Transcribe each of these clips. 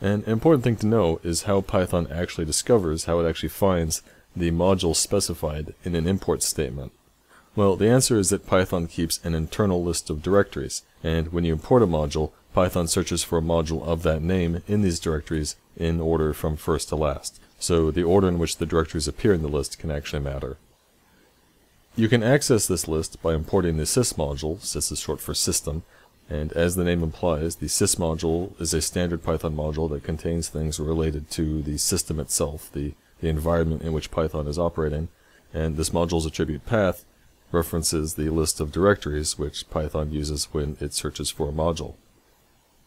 An important thing to know is how Python actually discovers how it actually finds the module specified in an import statement. Well, the answer is that Python keeps an internal list of directories, and when you import a module, Python searches for a module of that name in these directories in order from first to last. So the order in which the directories appear in the list can actually matter. You can access this list by importing the sys module, sys is short for system, and as the name implies, the sys module is a standard Python module that contains things related to the system itself, the, the environment in which Python is operating. And this module's attribute path references the list of directories which Python uses when it searches for a module.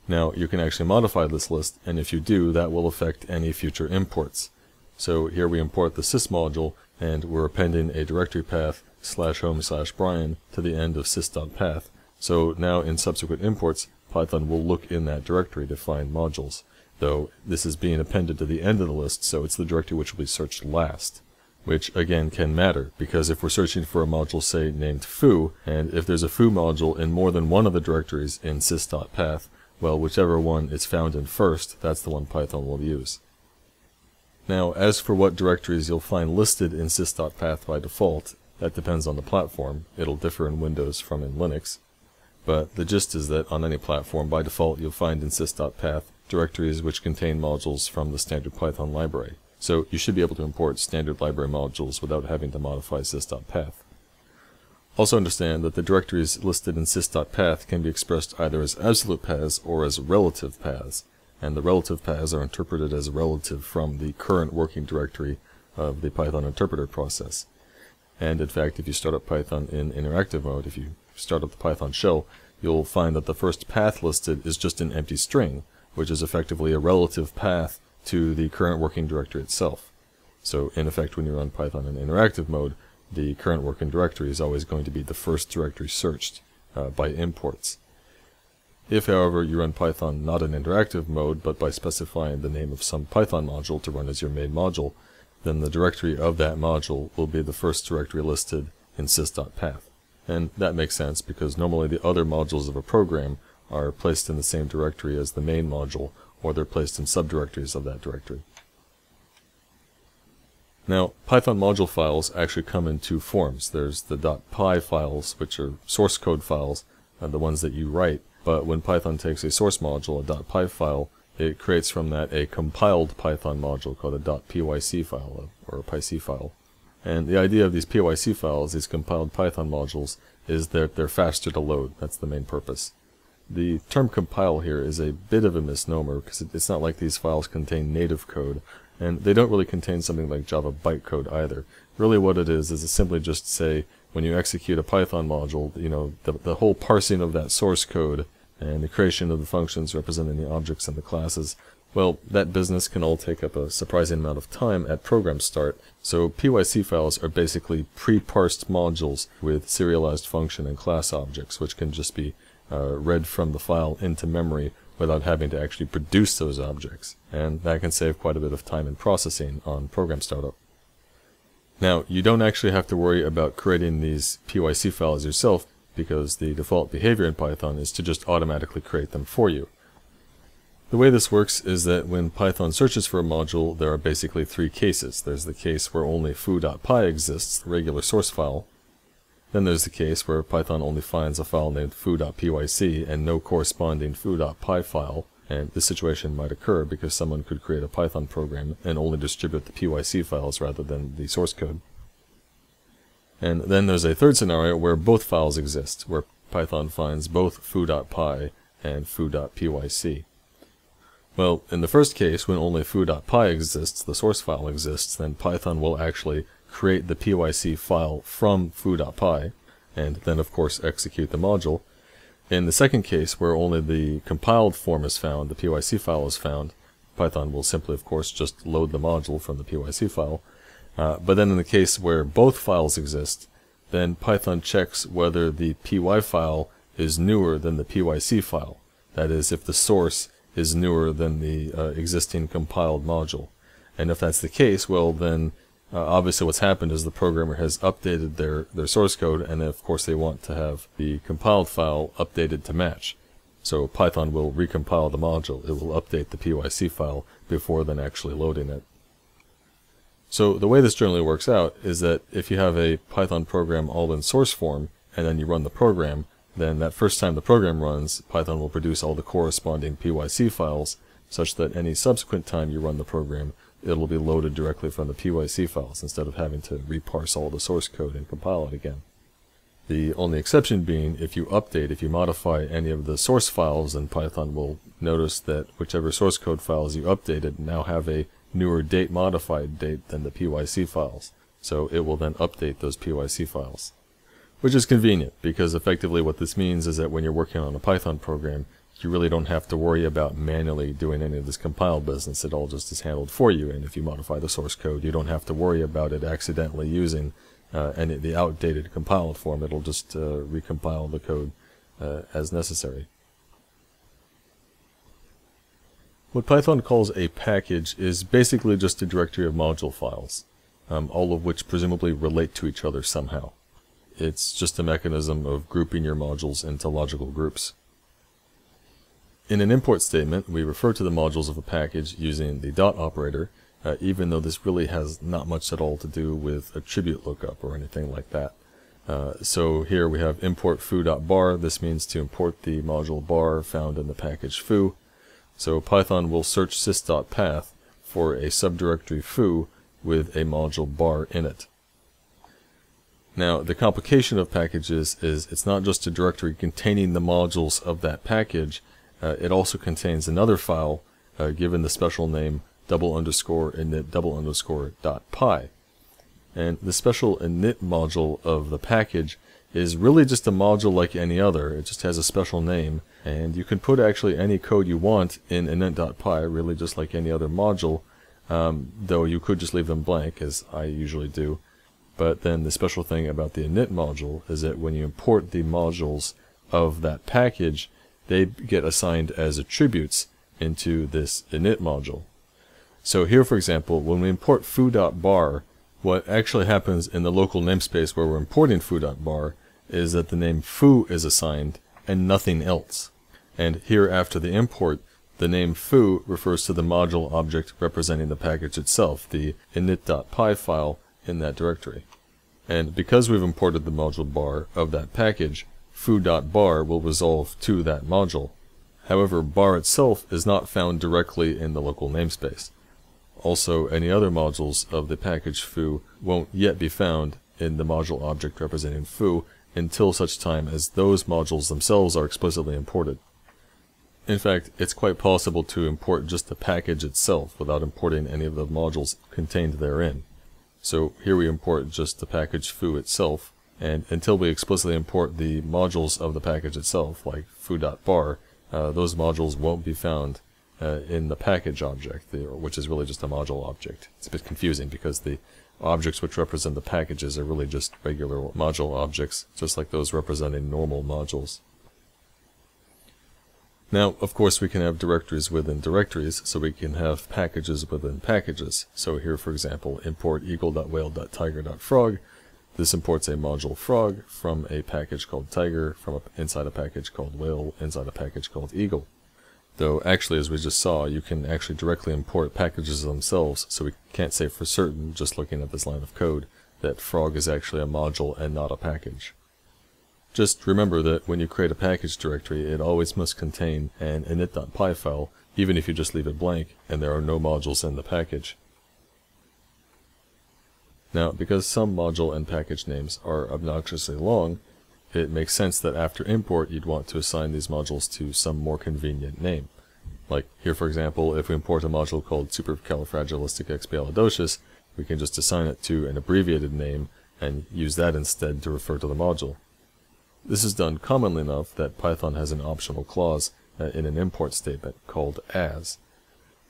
Now, you can actually modify this list, and if you do, that will affect any future imports. So here we import the sys module, and we're appending a directory path slash home slash Brian to the end of sys.path, so now in subsequent imports, Python will look in that directory to find modules, though this is being appended to the end of the list, so it's the directory which will be searched last. Which again can matter, because if we're searching for a module, say, named foo, and if there's a foo module in more than one of the directories in sys.path, well, whichever one is found in first, that's the one Python will use. Now, as for what directories you'll find listed in sys.path by default, that depends on the platform. It'll differ in Windows from in Linux. But the gist is that on any platform, by default, you'll find in sys.path directories which contain modules from the standard Python library. So you should be able to import standard library modules without having to modify sys.path. Also understand that the directories listed in sys.path can be expressed either as absolute paths or as relative paths, and the relative paths are interpreted as relative from the current working directory of the Python interpreter process. And in fact, if you start up Python in interactive mode, if you start up the Python shell, you'll find that the first path listed is just an empty string, which is effectively a relative path to the current working directory itself. So in effect, when you run Python in interactive mode, the current working directory is always going to be the first directory searched uh, by imports. If, however, you run Python not in interactive mode, but by specifying the name of some Python module to run as your main module, then the directory of that module will be the first directory listed in sys.path. And that makes sense because normally the other modules of a program are placed in the same directory as the main module, or they're placed in subdirectories of that directory. Now, Python module files actually come in two forms. There's the .py files, which are source code files, the ones that you write, but when Python takes a source module, a .py file, it creates from that a compiled Python module called a .pyc file, or a pyc file. And the idea of these PYC files, these compiled Python modules, is that they're faster to load. That's the main purpose. The term compile here is a bit of a misnomer because it's not like these files contain native code, and they don't really contain something like Java bytecode either. Really what it is is simply just say when you execute a Python module, you know, the, the whole parsing of that source code and the creation of the functions representing the objects and the classes well, that business can all take up a surprising amount of time at program start, so PYC files are basically pre-parsed modules with serialized function and class objects, which can just be uh, read from the file into memory without having to actually produce those objects, and that can save quite a bit of time in processing on program startup. Now, you don't actually have to worry about creating these PYC files yourself, because the default behavior in Python is to just automatically create them for you. The way this works is that when Python searches for a module, there are basically three cases. There's the case where only foo.py exists, the regular source file. Then there's the case where Python only finds a file named foo.pyc and no corresponding foo.py file, and this situation might occur because someone could create a Python program and only distribute the pyc files rather than the source code. And then there's a third scenario where both files exist, where Python finds both foo.py and foo.pyc. Well, in the first case, when only foo.py exists, the source file exists, then Python will actually create the pyc file from foo.py, and then of course execute the module. In the second case, where only the compiled form is found, the pyc file is found, Python will simply of course just load the module from the pyc file. Uh, but then in the case where both files exist, then Python checks whether the py file is newer than the pyc file. That is, if the source is newer than the uh, existing compiled module. And if that's the case, well then uh, obviously what's happened is the programmer has updated their, their source code and of course they want to have the compiled file updated to match. So Python will recompile the module. It will update the PYC file before then actually loading it. So the way this generally works out is that if you have a Python program all in source form, and then you run the program, then that first time the program runs, Python will produce all the corresponding PYC files, such that any subsequent time you run the program, it'll be loaded directly from the PYC files instead of having to reparse all the source code and compile it again. The only exception being if you update, if you modify any of the source files, then Python will notice that whichever source code files you updated now have a newer date modified date than the PYC files. So it will then update those PYC files. Which is convenient, because effectively what this means is that when you're working on a Python program, you really don't have to worry about manually doing any of this compile business. It all just is handled for you, and if you modify the source code, you don't have to worry about it accidentally using uh, any the outdated compiled form. It'll just uh, recompile the code uh, as necessary. What Python calls a package is basically just a directory of module files, um, all of which presumably relate to each other somehow. It's just a mechanism of grouping your modules into logical groups. In an import statement, we refer to the modules of a package using the dot operator, uh, even though this really has not much at all to do with attribute lookup or anything like that. Uh, so here we have import foo.bar. This means to import the module bar found in the package foo. So Python will search sys.path for a subdirectory foo with a module bar in it. Now, the complication of packages is it's not just a directory containing the modules of that package, uh, it also contains another file uh, given the special name double underscore init double underscore dot py. And the special init module of the package is really just a module like any other. It just has a special name, and you can put actually any code you want in init.py, really just like any other module, um, though you could just leave them blank, as I usually do. But then the special thing about the init module is that when you import the modules of that package, they get assigned as attributes into this init module. So here, for example, when we import foo.bar, what actually happens in the local namespace where we're importing foo.bar is that the name foo is assigned and nothing else. And here after the import, the name foo refers to the module object representing the package itself, the init.py file in that directory. And because we've imported the module bar of that package, foo.bar will resolve to that module. However, bar itself is not found directly in the local namespace. Also, any other modules of the package foo won't yet be found in the module object representing foo until such time as those modules themselves are explicitly imported. In fact, it's quite possible to import just the package itself without importing any of the modules contained therein. So here we import just the package foo itself, and until we explicitly import the modules of the package itself, like foo.bar, uh, those modules won't be found uh, in the package object, which is really just a module object. It's a bit confusing because the objects which represent the packages are really just regular module objects, just like those representing normal modules. Now, of course, we can have directories within directories, so we can have packages within packages. So here, for example, import eagle.whale.tiger.frog. This imports a module frog from a package called tiger, from a, inside a package called whale, inside a package called eagle. Though actually, as we just saw, you can actually directly import packages themselves, so we can't say for certain, just looking at this line of code, that frog is actually a module and not a package. Just remember that when you create a package directory, it always must contain an init.py file, even if you just leave it blank and there are no modules in the package. Now, because some module and package names are obnoxiously long, it makes sense that after import you'd want to assign these modules to some more convenient name. Like here for example, if we import a module called supercalifragilisticexpialidocious, we can just assign it to an abbreviated name and use that instead to refer to the module. This is done commonly enough that Python has an optional clause uh, in an import statement called as.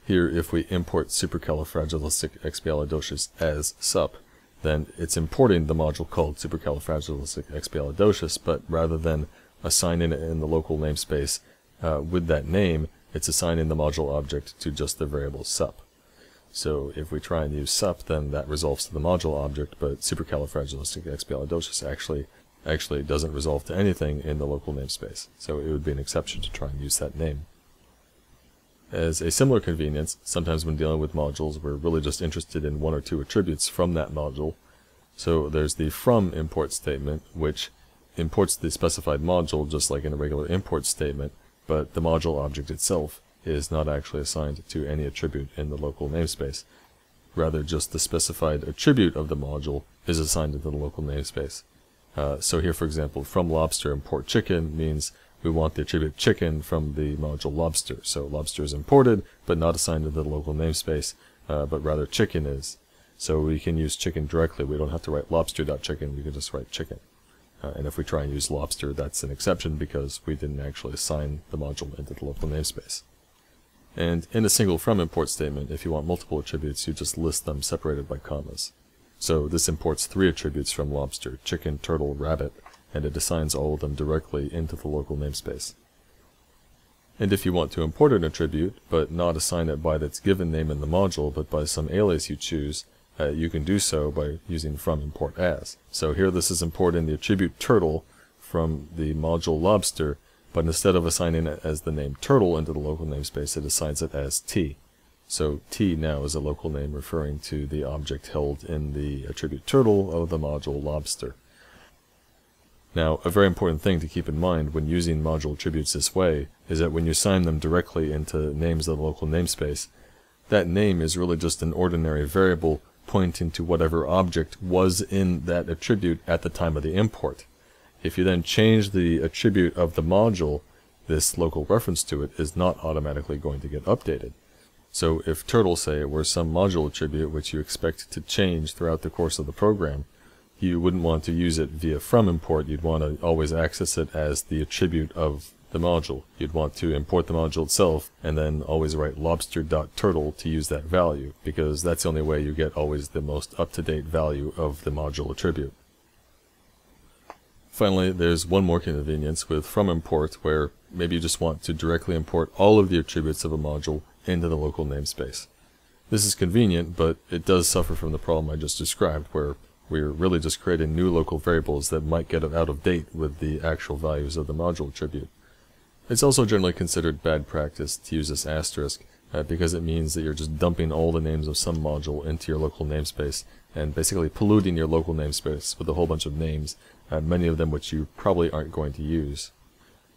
Here, if we import supercalifragilisticexpialidocious as sup, then it's importing the module called supercalifragilisticexpialidocious, but rather than assigning it in the local namespace uh, with that name, it's assigning the module object to just the variable sup. So if we try and use sup, then that resolves to the module object, but supercalifragilisticexpialidocious actually actually doesn't resolve to anything in the local namespace, so it would be an exception to try and use that name. As a similar convenience, sometimes when dealing with modules, we're really just interested in one or two attributes from that module. So there's the from import statement, which imports the specified module just like in a regular import statement, but the module object itself is not actually assigned to any attribute in the local namespace. Rather, just the specified attribute of the module is assigned to the local namespace. Uh, so here, for example, from lobster import chicken means we want the attribute chicken from the module lobster. So lobster is imported, but not assigned to the local namespace, uh, but rather chicken is. So we can use chicken directly. We don't have to write lobster.chicken, we can just write chicken. Uh, and if we try and use lobster, that's an exception because we didn't actually assign the module into the local namespace. And in a single from import statement, if you want multiple attributes, you just list them separated by commas. So this imports three attributes from lobster, chicken, turtle, rabbit, and it assigns all of them directly into the local namespace. And if you want to import an attribute, but not assign it by its given name in the module, but by some alias you choose, uh, you can do so by using from import as. So here this is importing the attribute turtle from the module lobster, but instead of assigning it as the name turtle into the local namespace, it assigns it as t. So t now is a local name referring to the object held in the attribute turtle of the module lobster. Now, a very important thing to keep in mind when using module attributes this way is that when you assign them directly into names of the local namespace, that name is really just an ordinary variable pointing to whatever object was in that attribute at the time of the import. If you then change the attribute of the module, this local reference to it is not automatically going to get updated. So if turtle, say, were some module attribute which you expect to change throughout the course of the program, you wouldn't want to use it via from import, you'd want to always access it as the attribute of the module. You'd want to import the module itself and then always write lobster.turtle to use that value, because that's the only way you get always the most up-to-date value of the module attribute. Finally, there's one more convenience with from import where maybe you just want to directly import all of the attributes of a module into the local namespace. This is convenient, but it does suffer from the problem I just described, where we're really just creating new local variables that might get out of date with the actual values of the module attribute. It's also generally considered bad practice to use this asterisk, uh, because it means that you're just dumping all the names of some module into your local namespace, and basically polluting your local namespace with a whole bunch of names, uh, many of them which you probably aren't going to use.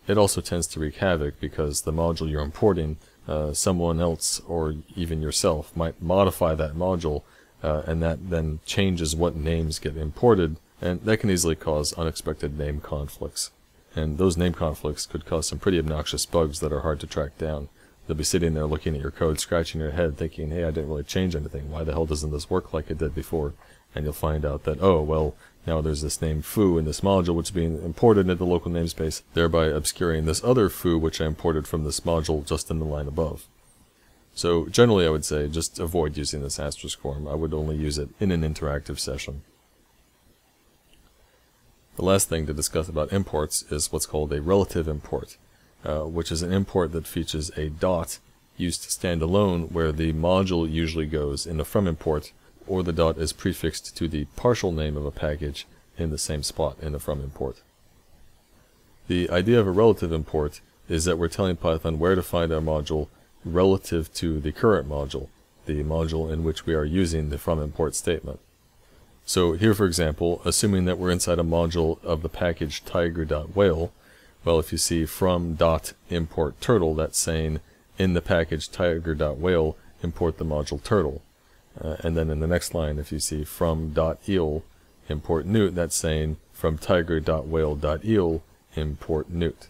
It also tends to wreak havoc because the module you're importing uh, someone else or even yourself might modify that module uh, and that then changes what names get imported and that can easily cause unexpected name conflicts. And those name conflicts could cause some pretty obnoxious bugs that are hard to track down. You'll be sitting there looking at your code, scratching your head, thinking, hey, I didn't really change anything. Why the hell doesn't this work like it did before? And you'll find out that, oh, well, now there's this name foo in this module which is being imported into the local namespace, thereby obscuring this other foo which I imported from this module just in the line above. So generally I would say just avoid using this asterisk form. I would only use it in an interactive session. The last thing to discuss about imports is what's called a relative import, uh, which is an import that features a dot used to stand alone where the module usually goes in the from import or the dot is prefixed to the partial name of a package in the same spot in the from import. The idea of a relative import is that we're telling Python where to find our module relative to the current module, the module in which we are using the from import statement. So here for example, assuming that we're inside a module of the package tiger.whale, well if you see from dot import turtle that's saying in the package tiger.whale import the module turtle. Uh, and then in the next line, if you see from dot eel import newt, that's saying from tiger dot whale dot eel import newt.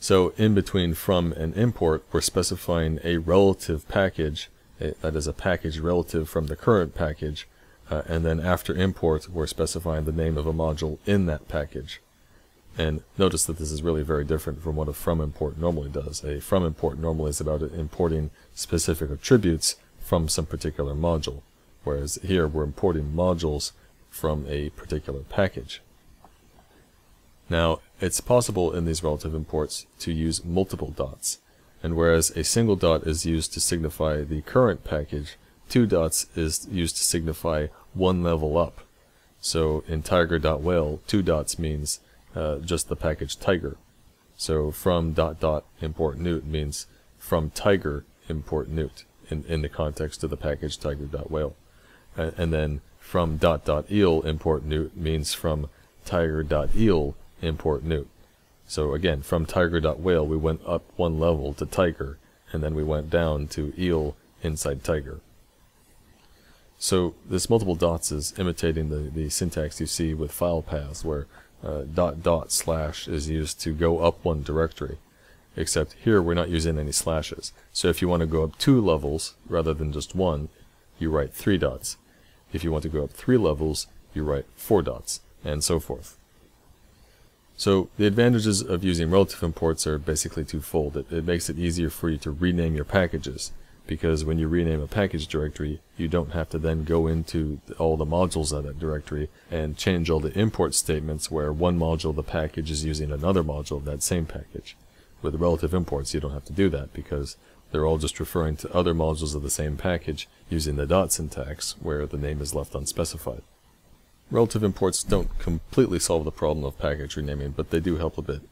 So in between from and import, we're specifying a relative package, that is a package relative from the current package, uh, and then after import, we're specifying the name of a module in that package. And notice that this is really very different from what a from import normally does. A from import normally is about importing specific attributes from some particular module, whereas here we're importing modules from a particular package. Now, it's possible in these relative imports to use multiple dots, and whereas a single dot is used to signify the current package, two dots is used to signify one level up. So in tiger.whale, two dots means uh, just the package tiger. So from dot dot import newt means from tiger import newt in, in the context of the package tiger.whale. Uh, and then from dot dot eel import newt means from tiger.eel import newt. So again, from tiger.whale we went up one level to tiger, and then we went down to eel inside tiger. So this multiple dots is imitating the, the syntax you see with file paths where uh, dot dot slash is used to go up one directory. Except here we're not using any slashes. So if you want to go up two levels rather than just one, you write three dots. If you want to go up three levels, you write four dots, and so forth. So the advantages of using relative imports are basically twofold. It, it makes it easier for you to rename your packages because when you rename a package directory, you don't have to then go into all the modules of that directory and change all the import statements where one module of the package is using another module of that same package. With relative imports, you don't have to do that because they're all just referring to other modules of the same package using the dot syntax where the name is left unspecified. Relative imports don't completely solve the problem of package renaming, but they do help a bit.